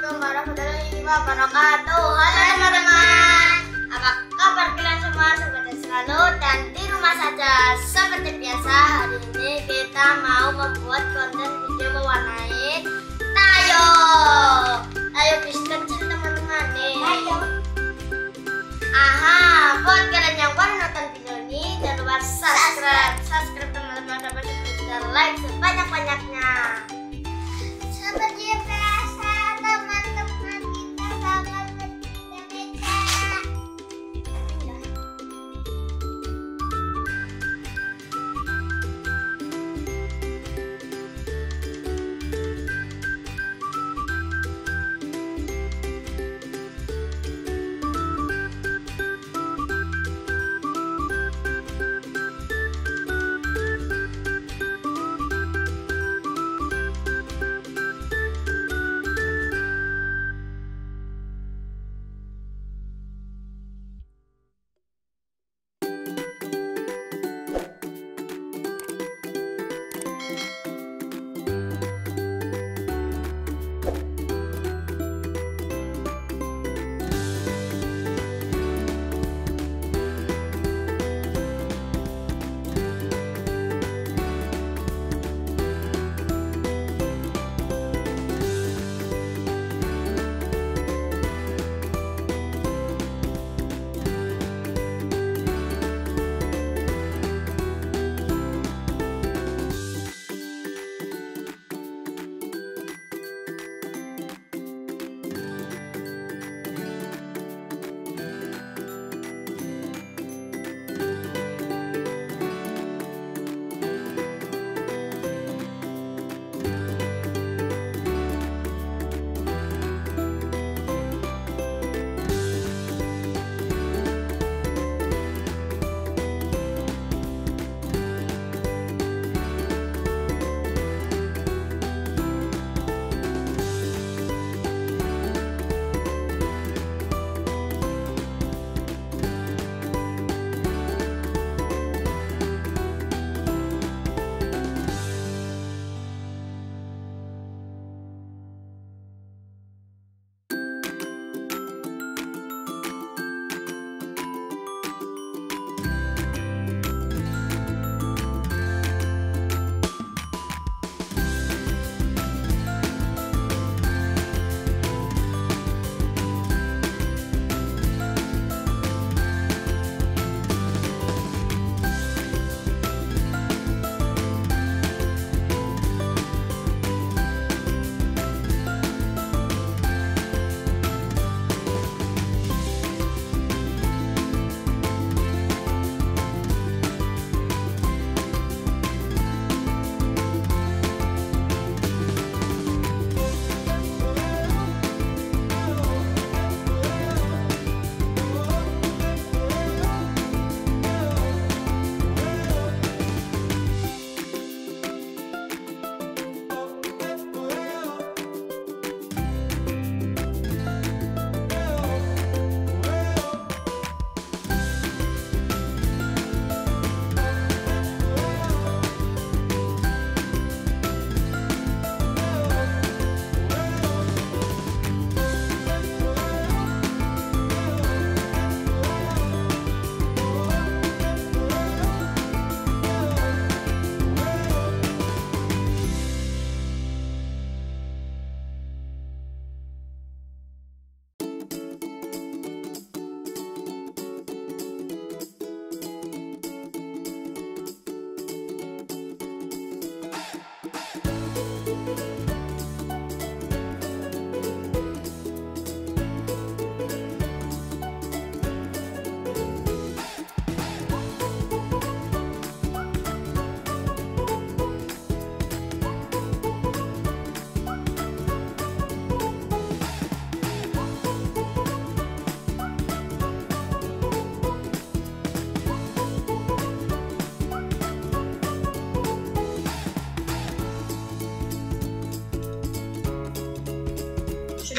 Assalamualaikum warahmatullahi wabarakatuh. Halo teman-teman, apa kabar kalian semua? Semoga selalu dan di rumah saja. Seperti biasa, hari ini kita mau membuat konten video mewarnai tayo. Tayo bis kecil teman-teman nih. Tayo. Aha, buat kalian yang baru nonton video ini, jangan lupa subscribe, subscribe teman-teman dapat dan like sebanyak-banyaknya.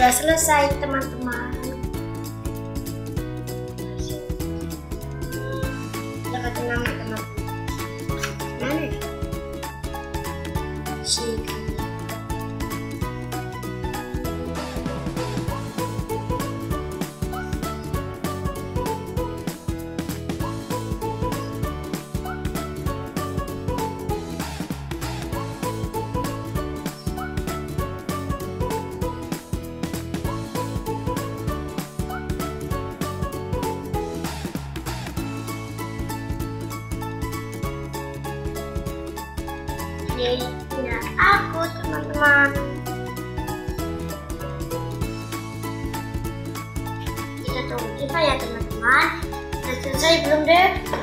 Sudah selesai teman-teman. Dapat nama teman. Mana? Si. Tidak aku teman-teman. Kita tunggu kita ya teman-teman. Sudah selesai belum deh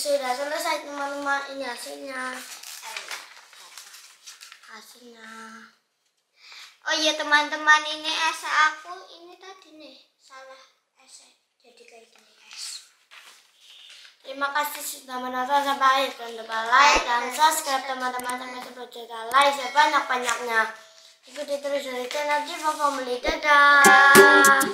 sudah selesai teman-teman ini hasilnya. Hasilnya. Oh iya teman-teman ini es aku ini tadi nih salah es jadi kayak gini es terima kasih sudah menonton sampai akhir. Jangan lupa like dan subscribe teman-teman sampai sebut juta like sebanyak-banyaknya ikuti terus dari channel Jiva Family dadah